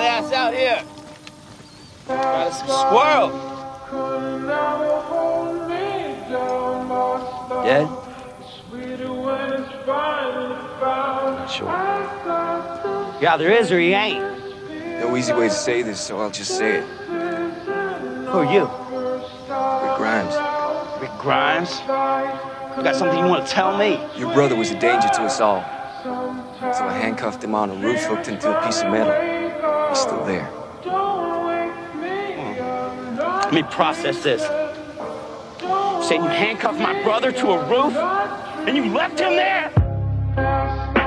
ass out here. Got some squirrel. Dead? Not sure. Yeah, there is or he ain't. No easy way to say this, so I'll just say it. Who are you? Rick Grimes. Rick Grimes? You got something you want to tell me? Your brother was a danger to us all. So I handcuffed him on a roof, hooked him to a piece of metal. It's still there. Let me process this. Saying you handcuffed my brother to a roof and you left him there?